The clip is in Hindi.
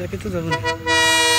सके तो ज़रूर।